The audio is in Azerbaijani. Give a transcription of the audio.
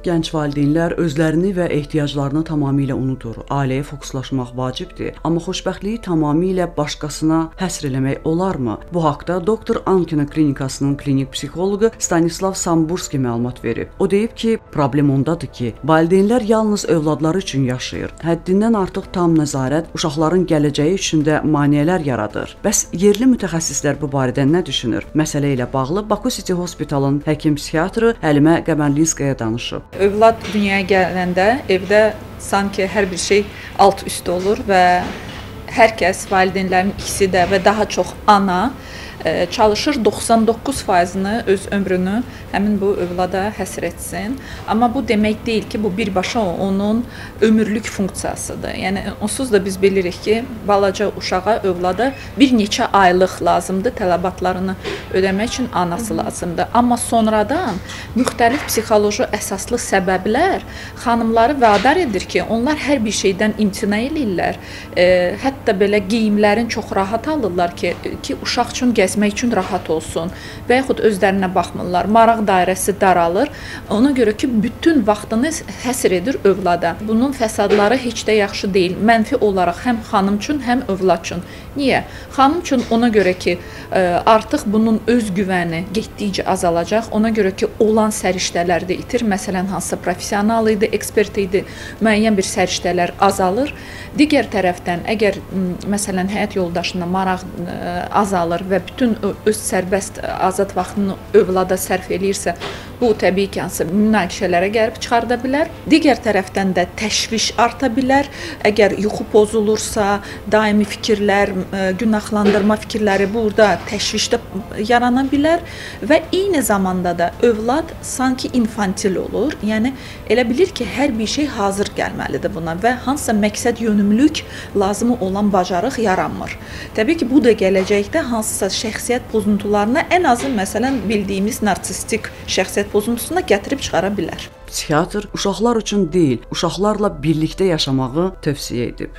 Gənc valideynlər özlərini və ehtiyaclarını tamamilə unudur. Ailəyə fokuslaşmaq vacibdir, amma xoşbəxtliyi tamamilə başqasına həsr eləmək olarmı? Bu haqqda doktor Ankina klinikasının klinik psixoloqu Stanislav Samburski məlumat verib. O deyib ki, problem ondadır ki, valideynlər yalnız övladları üçün yaşayır. Həddindən artıq tam nəzarət uşaqların gələcəyi üçün də maneələr yaradır. Bəs yerli mütəxəssislər bu barədə nə düşünür? Məsələ ilə bağlı Baku City Hospitalın həkim psixiatrı Həlimə Qəmərlinskaya danışıb. Övlad dünyaya gələndə evdə sanki hər bir şey alt-üst olur və hər kəs valideynlərin ikisi də və daha çox ana çalışır 99%-ni öz ömrünü həmin bu övlada həsr etsin. Amma bu demək deyil ki, bu birbaşa onun ömürlük funksiyasıdır. Yəni onsuz da biz bilirik ki, balaca uşağa, övlada bir neçə aylıq lazımdır tələbatlarını ödəmək üçün anası lazımdır. Amma sonradan müxtəlif psixoloji əsaslı səbəblər xanımları vadar edir ki, onlar hər bir şeydən imtina eləyirlər. E, hətta belə geyimlərin çox rahat alırlar ki, ki uşaq üçün gəz gəzmək üçün rahat olsun və yaxud özlərinə baxmırlar. Maraq dairəsi daralır. Ona görə ki, bütün vaxtını həsr edir övlada. Bunun fəsadları heç də yaxşı deyil. Mənfi olaraq həm xanım üçün, həm övlad üçün. Niyə? Xanım üçün ona görə ki, e, artıq bunun öz güvəni getdikcə azalacaq. Ona görə ki, olan səriştələr də itir. Məsələn, hansısa professional idi, ekspert idi, müəyyən bir səriştələr azalır. Digər tərəfdən, əgər məsələn həyat yoldaşına maraq ə, e, azalır və bütün öz sərbəst azad vaxtını övlada sərf eləyirsə, bu təbii ki, hansı münaqişələrə gəlib çıxarda bilər. Digər tərəfdən də təşviş arta bilər. Əgər yuxu pozulursa, daimi fikirlər, günahlandırma fikirləri burada təşvişdə yarana bilər və eyni zamanda da övlad sanki infantil olur. Yəni elə bilir ki, hər bir şey hazır gəlməlidir buna və hansısa məqsəd yönümlülük lazımı olan bacarıq yaranmır. Təbii ki, bu da gələcəkdə hansısa şəxsiyyət pozuntularına ən azı məsələn bildiyimiz narsistik şəxsiyyət pozuntusuna gətirib çıxara bilər. Psixiatr uşaqlar üçün deyil, uşaqlarla birlikdə yaşamağı tövsiyə edib.